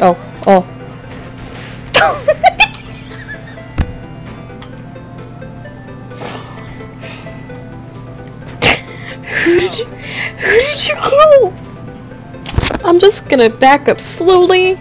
Oh, oh. who did you, who did you kill? I'm just gonna back up slowly